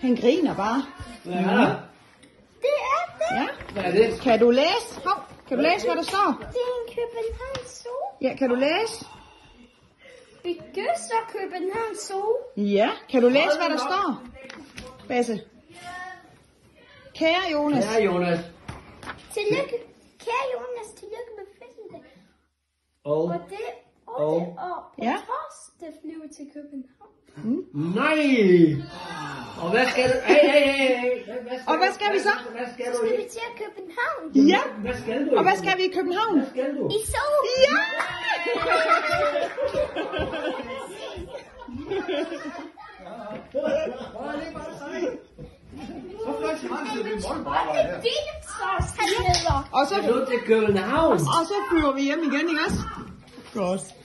Han griner bare. Hvad er der? Det er det. Ja. Hvad er det? Kan du læse? Hov, kan du læse, hvad der står? Det er en København Zoo. Ja, kan du læse? Begøster København Zoo. Ja, kan du læse, hvad der står? Basse. Kære Jonas. Ja, Jonas. Tillykke. Kære Jonas, tillykke med fødselsdag. Og Og det og Og- det år Ja. Til København. nej! Og hvad skal du? Hey, hey, hey, hey. Hvad, hvad Og hvad skal vi så? Hvad skal du skal i? vi til København. Ja. Hvad skal du? Og hvad skal vi i København? Hvad skal du? I Zoo. Ja! Og så, Skal du og så flyver vi hjem igen, ikke også? Godt.